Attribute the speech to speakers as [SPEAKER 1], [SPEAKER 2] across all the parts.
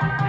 [SPEAKER 1] thank you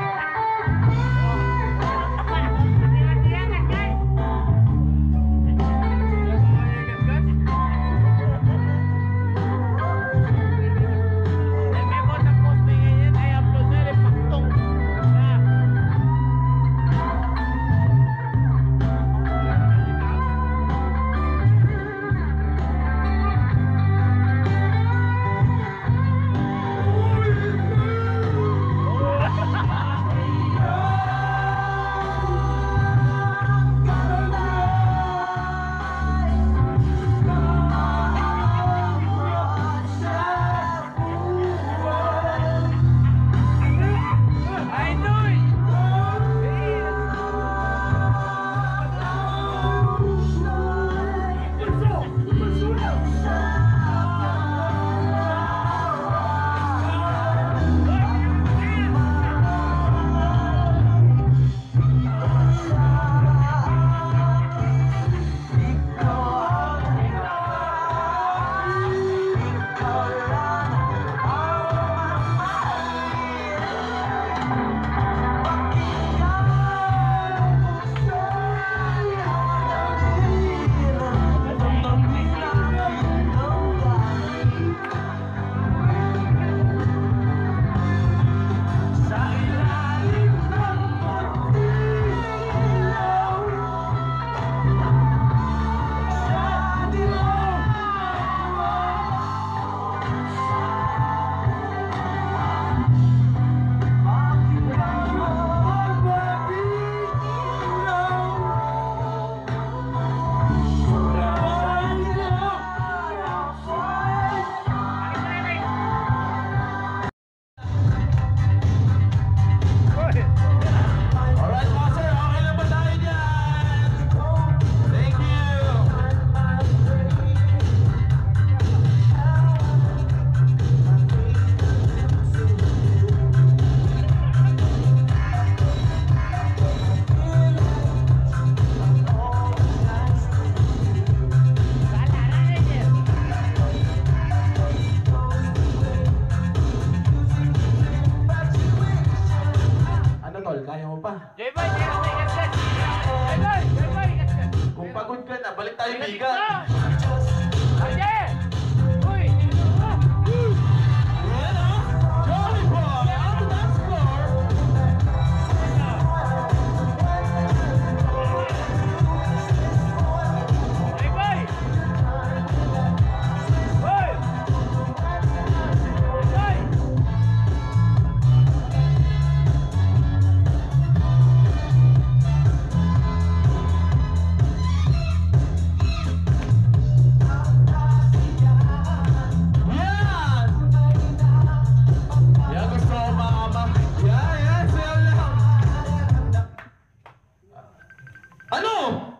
[SPEAKER 1] balik tayo biga. come